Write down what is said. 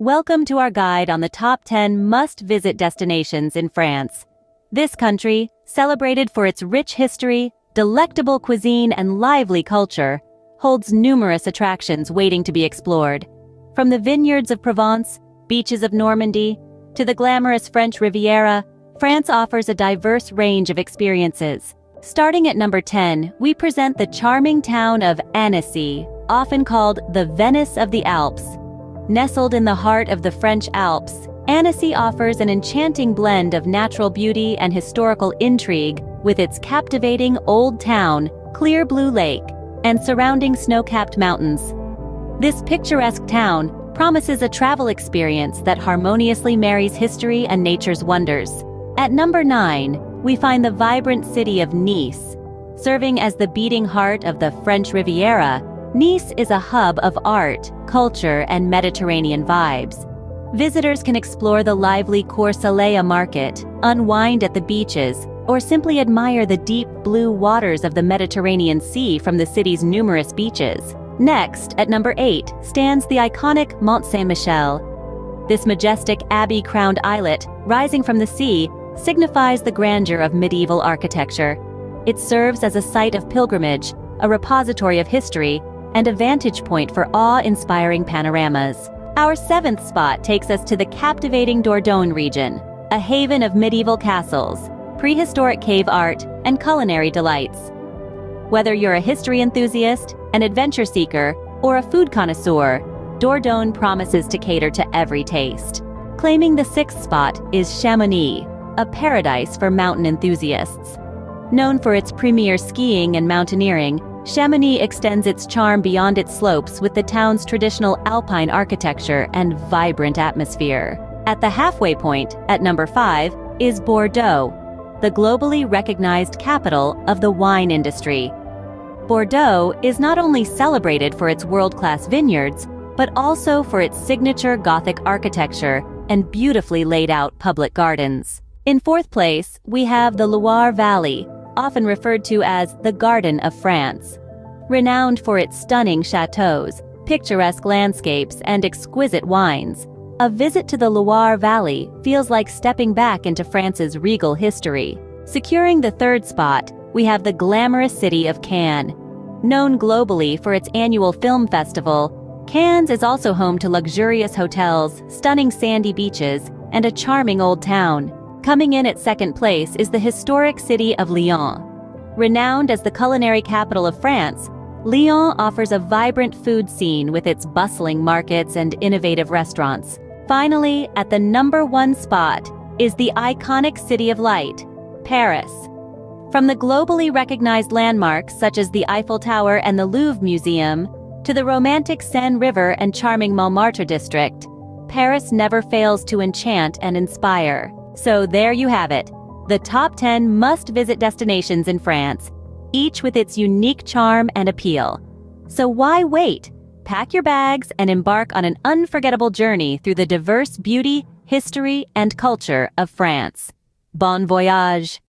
Welcome to our guide on the top 10 must-visit destinations in France. This country, celebrated for its rich history, delectable cuisine and lively culture, holds numerous attractions waiting to be explored. From the vineyards of Provence, beaches of Normandy, to the glamorous French Riviera, France offers a diverse range of experiences. Starting at number 10, we present the charming town of Annecy, often called the Venice of the Alps. Nestled in the heart of the French Alps, Annecy offers an enchanting blend of natural beauty and historical intrigue with its captivating old town, clear blue lake, and surrounding snow-capped mountains. This picturesque town promises a travel experience that harmoniously marries history and nature's wonders. At number 9, we find the vibrant city of Nice. Serving as the beating heart of the French Riviera, Nice is a hub of art, culture, and Mediterranean vibes. Visitors can explore the lively Cours Saleya market, unwind at the beaches, or simply admire the deep blue waters of the Mediterranean Sea from the city's numerous beaches. Next, at number 8, stands the iconic Mont Saint-Michel. This majestic abbey-crowned islet, rising from the sea, signifies the grandeur of medieval architecture. It serves as a site of pilgrimage, a repository of history, and a vantage point for awe-inspiring panoramas. Our seventh spot takes us to the captivating Dordogne region, a haven of medieval castles, prehistoric cave art, and culinary delights. Whether you're a history enthusiast, an adventure seeker, or a food connoisseur, Dordogne promises to cater to every taste. Claiming the sixth spot is Chamonix, a paradise for mountain enthusiasts. Known for its premier skiing and mountaineering, Chamonix extends its charm beyond its slopes with the town's traditional alpine architecture and vibrant atmosphere. At the halfway point, at number 5, is Bordeaux, the globally recognized capital of the wine industry. Bordeaux is not only celebrated for its world-class vineyards, but also for its signature Gothic architecture and beautifully laid out public gardens. In fourth place, we have the Loire Valley, often referred to as the Garden of France. Renowned for its stunning chateaus, picturesque landscapes, and exquisite wines, a visit to the Loire Valley feels like stepping back into France's regal history. Securing the third spot, we have the glamorous city of Cannes. Known globally for its annual film festival, Cannes is also home to luxurious hotels, stunning sandy beaches, and a charming old town. Coming in at second place is the historic city of Lyon. Renowned as the culinary capital of France, Lyon offers a vibrant food scene with its bustling markets and innovative restaurants. Finally, at the number one spot is the iconic City of Light, Paris. From the globally recognized landmarks such as the Eiffel Tower and the Louvre Museum, to the romantic Seine River and charming Montmartre district, Paris never fails to enchant and inspire. So there you have it, the top 10 must-visit destinations in France, each with its unique charm and appeal. So why wait? Pack your bags and embark on an unforgettable journey through the diverse beauty, history, and culture of France. Bon voyage!